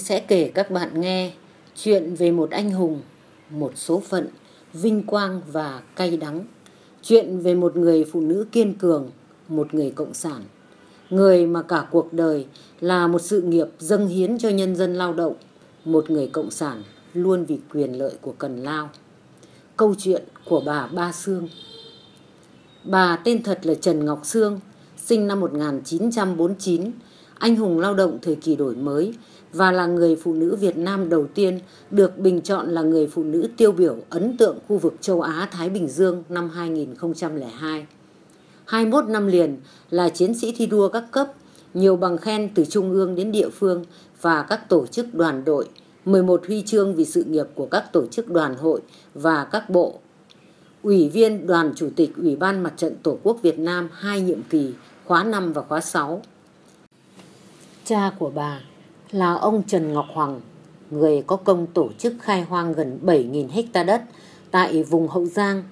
sẽ kể các bạn nghe chuyện về một anh hùng, một số phận, vinh quang và cay đắng. Chuyện về một người phụ nữ kiên cường, một người cộng sản. Người mà cả cuộc đời là một sự nghiệp dâng hiến cho nhân dân lao động, một người cộng sản luôn vì quyền lợi của Cần Lao. Câu chuyện của bà Ba Sương Bà tên thật là Trần Ngọc Sương, sinh năm 1949, anh hùng lao động thời kỳ đổi mới và là người phụ nữ Việt Nam đầu tiên được bình chọn là người phụ nữ tiêu biểu ấn tượng khu vực châu Á-Thái Bình Dương năm 2002. 21 năm liền là chiến sĩ thi đua các cấp, nhiều bằng khen từ trung ương đến địa phương và các tổ chức đoàn đội, 11 huy chương vì sự nghiệp của các tổ chức đoàn hội và các bộ. Ủy viên đoàn chủ tịch Ủy ban Mặt trận Tổ quốc Việt Nam hai nhiệm kỳ, khóa 5 và khóa 6. Cha của bà là ông Trần Ngọc Hoàng, người có công tổ chức khai hoang gần 7.000 hecta đất tại vùng Hậu Giang.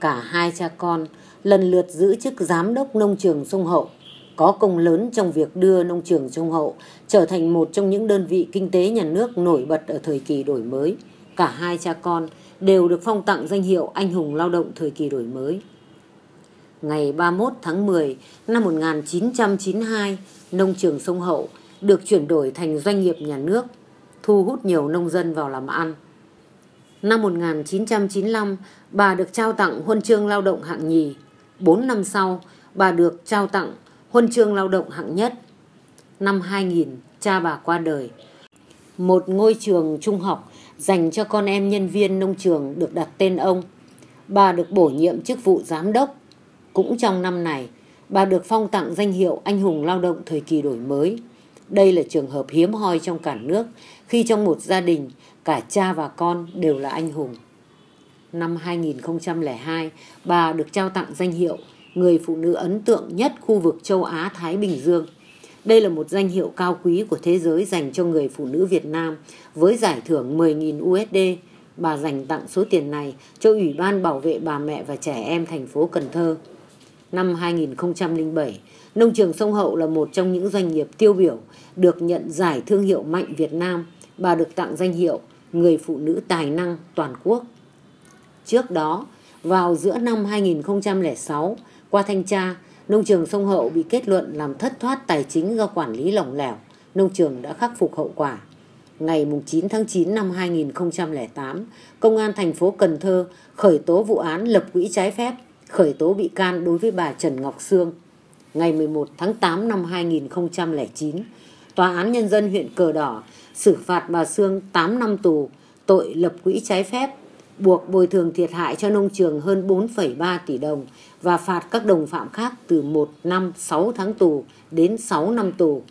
Cả hai cha con lần lượt giữ chức giám đốc nông trường sông Hậu, có công lớn trong việc đưa nông trường sông Hậu trở thành một trong những đơn vị kinh tế nhà nước nổi bật ở thời kỳ đổi mới. Cả hai cha con đều được phong tặng danh hiệu anh hùng lao động thời kỳ đổi mới. Ngày 31 tháng 10 năm 1992, nông trường sông Hậu được chuyển đổi thành doanh nghiệp nhà nước, thu hút nhiều nông dân vào làm ăn. Năm 1995, bà được trao tặng huân chương lao động hạng nhì. 4 năm sau, bà được trao tặng huân chương lao động hạng nhất. Năm 2000, cha bà qua đời. Một ngôi trường trung học dành cho con em nhân viên nông trường được đặt tên ông. Bà được bổ nhiệm chức vụ giám đốc. Cũng trong năm này, bà được phong tặng danh hiệu anh hùng lao động thời kỳ đổi mới. Đây là trường hợp hiếm hoi trong cả nước khi trong một gia đình cả cha và con đều là anh hùng. Năm 2002, bà được trao tặng danh hiệu người phụ nữ ấn tượng nhất khu vực châu Á-Thái Bình Dương. Đây là một danh hiệu cao quý của thế giới dành cho người phụ nữ Việt Nam với giải thưởng 10.000 USD. Bà dành tặng số tiền này cho Ủy ban Bảo vệ bà mẹ và trẻ em thành phố Cần Thơ. Năm 2007, Nông trường Sông Hậu là một trong những doanh nghiệp tiêu biểu được nhận giải thương hiệu mạnh Việt Nam. Bà được tặng danh hiệu Người phụ nữ tài năng toàn quốc. Trước đó, vào giữa năm 2006, qua thanh tra, nông trường Sông Hậu bị kết luận làm thất thoát tài chính do quản lý lỏng lẻo. Nông trường đã khắc phục hậu quả. Ngày 9 tháng 9 năm 2008, Công an thành phố Cần Thơ khởi tố vụ án lập quỹ trái phép, khởi tố bị can đối với bà Trần Ngọc Sương, ngày 11 tháng 8 năm 2009, Tòa án Nhân dân huyện Cờ Đỏ xử phạt bà Sương 8 năm tù tội lập quỹ trái phép, buộc bồi thường thiệt hại cho nông trường hơn 4,3 tỷ đồng và phạt các đồng phạm khác từ 1 năm 6 tháng tù đến 6 năm tù.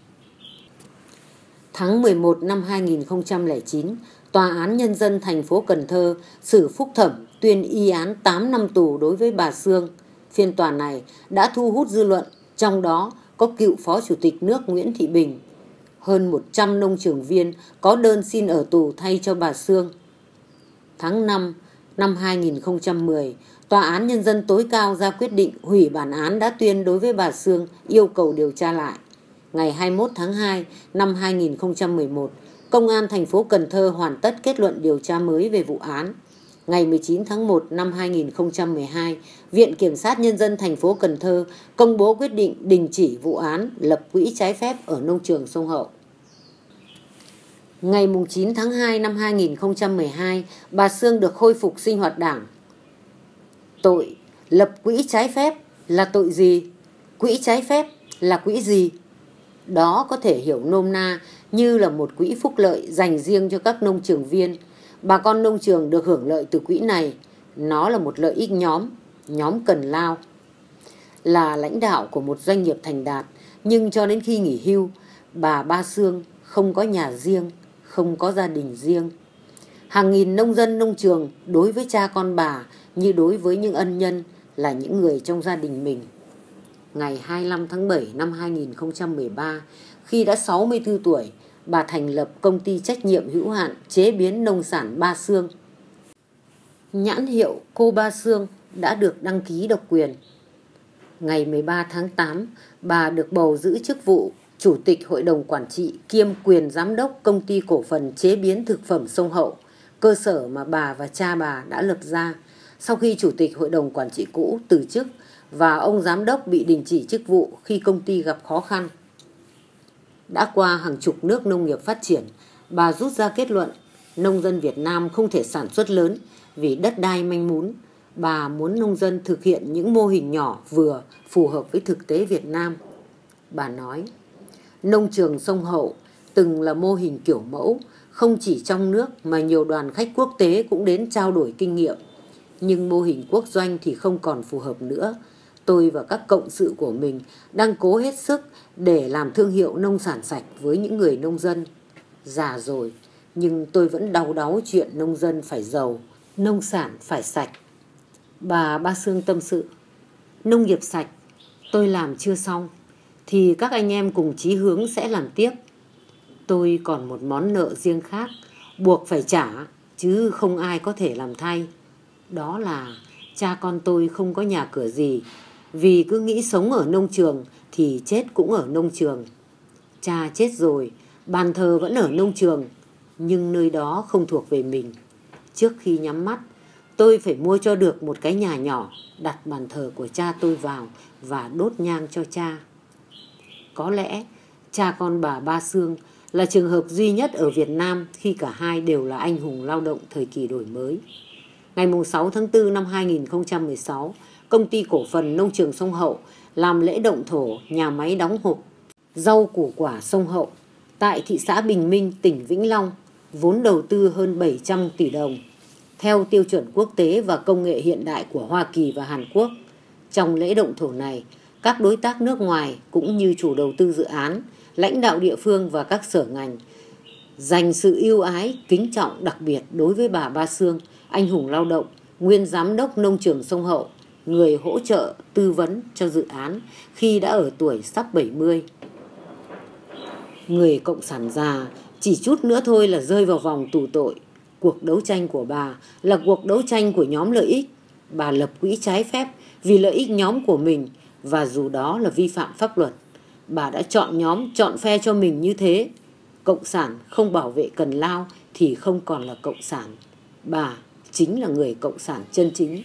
Tháng 11 năm 2009, Tòa án Nhân dân thành phố Cần Thơ xử phúc thẩm tuyên y án 8 năm tù đối với bà Sương. Phiên tòa này đã thu hút dư luận trong đó có cựu Phó Chủ tịch nước Nguyễn Thị Bình. Hơn 100 nông trường viên có đơn xin ở tù thay cho bà Sương. Tháng 5 năm 2010, Tòa án Nhân dân tối cao ra quyết định hủy bản án đã tuyên đối với bà Sương yêu cầu điều tra lại. Ngày 21 tháng 2 năm 2011, Công an thành phố Cần Thơ hoàn tất kết luận điều tra mới về vụ án ngày 19 tháng 1 năm 2012, Viện Kiểm sát Nhân dân thành phố Cần Thơ công bố quyết định đình chỉ vụ án lập quỹ trái phép ở nông trường sông Hậu. Ngày 9 tháng 2 năm 2012, bà Sương được khôi phục sinh hoạt đảng. Tội lập quỹ trái phép là tội gì? Quỹ trái phép là quỹ gì? Đó có thể hiểu nôm na như là một quỹ phúc lợi dành riêng cho các nông trường viên, Bà con nông trường được hưởng lợi từ quỹ này. Nó là một lợi ích nhóm, nhóm cần lao. Là lãnh đạo của một doanh nghiệp thành đạt, nhưng cho đến khi nghỉ hưu, bà Ba Sương không có nhà riêng, không có gia đình riêng. Hàng nghìn nông dân nông trường đối với cha con bà như đối với những ân nhân là những người trong gia đình mình. Ngày 25 tháng 7 năm 2013, khi đã 64 tuổi, bà thành lập công ty trách nhiệm hữu hạn chế biến nông sản Ba Sương. Nhãn hiệu cô Ba Sương đã được đăng ký độc quyền. Ngày 13 tháng 8, bà được bầu giữ chức vụ Chủ tịch Hội đồng Quản trị kiêm quyền giám đốc công ty cổ phần chế biến thực phẩm sông Hậu, cơ sở mà bà và cha bà đã lập ra sau khi Chủ tịch Hội đồng Quản trị cũ từ chức và ông giám đốc bị đình chỉ chức vụ khi công ty gặp khó khăn. Đã qua hàng chục nước nông nghiệp phát triển, bà rút ra kết luận nông dân Việt Nam không thể sản xuất lớn vì đất đai manh mún. Bà muốn nông dân thực hiện những mô hình nhỏ vừa phù hợp với thực tế Việt Nam. Bà nói, nông trường sông Hậu từng là mô hình kiểu mẫu, không chỉ trong nước mà nhiều đoàn khách quốc tế cũng đến trao đổi kinh nghiệm. Nhưng mô hình quốc doanh thì không còn phù hợp nữa. Tôi và các cộng sự của mình đang cố hết sức để làm thương hiệu nông sản sạch với những người nông dân. Già rồi, nhưng tôi vẫn đau đáu chuyện nông dân phải giàu, nông sản phải sạch. Bà Ba Sương tâm sự, nông nghiệp sạch, tôi làm chưa xong, thì các anh em cùng chí hướng sẽ làm tiếp. Tôi còn một món nợ riêng khác, buộc phải trả, chứ không ai có thể làm thay. Đó là cha con tôi không có nhà cửa gì, vì cứ nghĩ sống ở nông trường thì chết cũng ở nông trường. Cha chết rồi, bàn thờ vẫn ở nông trường, nhưng nơi đó không thuộc về mình. Trước khi nhắm mắt, tôi phải mua cho được một cái nhà nhỏ, đặt bàn thờ của cha tôi vào và đốt nhang cho cha. Có lẽ cha con bà Ba Sương là trường hợp duy nhất ở Việt Nam khi cả hai đều là anh hùng lao động thời kỳ đổi mới. Ngày 6 tháng 4 năm 2016, công ty cổ phần nông trường sông Hậu làm lễ động thổ nhà máy đóng hộp rau củ quả sông Hậu tại thị xã Bình Minh, tỉnh Vĩnh Long, vốn đầu tư hơn 700 tỷ đồng, theo tiêu chuẩn quốc tế và công nghệ hiện đại của Hoa Kỳ và Hàn Quốc. Trong lễ động thổ này, các đối tác nước ngoài cũng như chủ đầu tư dự án, lãnh đạo địa phương và các sở ngành dành sự yêu ái, kính trọng đặc biệt đối với bà Ba Sương, anh hùng lao động, nguyên giám đốc nông trường sông Hậu, người hỗ trợ tư vấn cho dự án khi đã ở tuổi sắp 70. Người cộng sản già chỉ chút nữa thôi là rơi vào vòng tù tội. Cuộc đấu tranh của bà là cuộc đấu tranh của nhóm lợi ích. Bà lập quỹ trái phép vì lợi ích nhóm của mình và dù đó là vi phạm pháp luật. Bà đã chọn nhóm, chọn phe cho mình như thế. Cộng sản không bảo vệ cần lao thì không còn là cộng sản. Bà chính là người cộng sản chân chính.